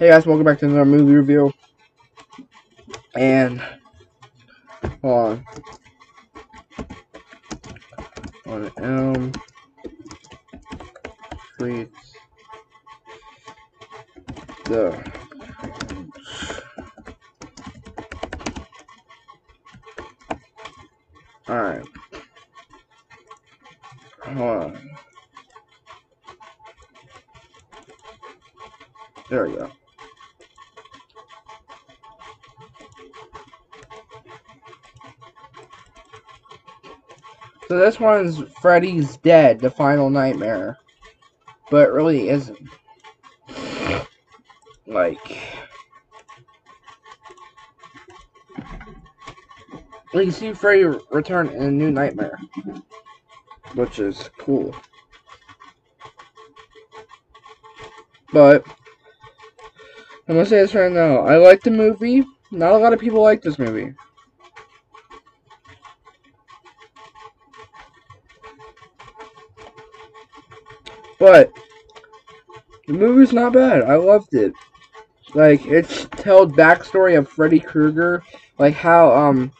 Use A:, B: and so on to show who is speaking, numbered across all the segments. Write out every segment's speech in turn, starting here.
A: Hey guys, welcome back to another movie review. And on. On um, Elm Street the Alright. Hold on. There we go. So this one's Freddy's Dead, the final nightmare. But it really isn't. Like... You see Freddy return in a new nightmare. Which is cool. But... I'm gonna say this right now. I like the movie. Not a lot of people like this movie. But the movie's not bad. I loved it. Like it's told backstory of Freddy Krueger, like how um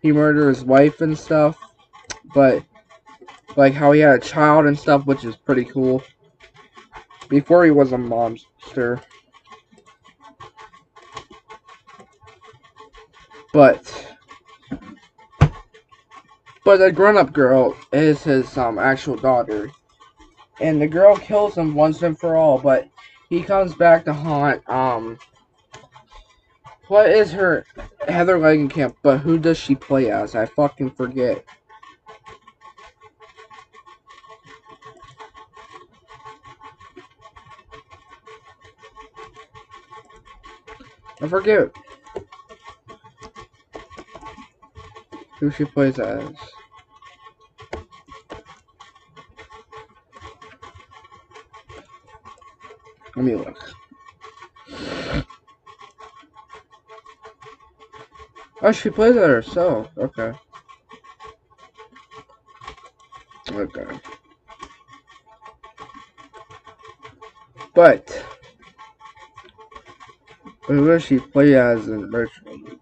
A: he murdered his wife and stuff, but like how he had a child and stuff, which is pretty cool. Before he was a monster. But but the grown-up girl is his um actual daughter and the girl kills him once and for all, but he comes back to haunt, um, what is her, Heather Langenkamp, but who does she play as? I fucking forget. I forget who she plays as. Let me look. Oh, she plays it herself. Okay. Okay. But, who does she play as in virtual movie?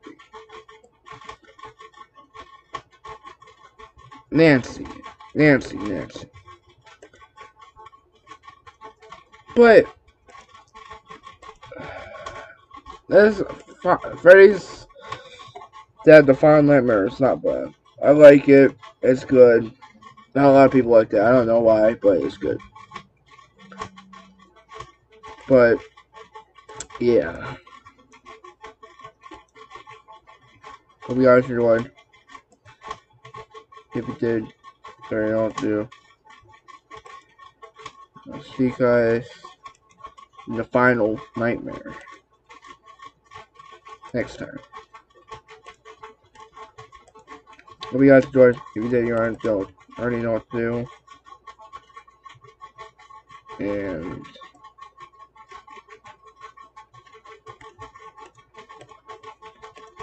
A: Nancy. Nancy, Nancy. But, this Freddy's Dead the Final Nightmare is not bad. I like it. It's good. Not a lot of people like that. I don't know why, but it's good. But yeah. Hope you guys enjoyed. If you did, sorry, I don't do. I'll see you guys in the final nightmare next time. Hope you guys enjoyed. If you did, you already know what to do. And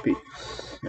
A: peace.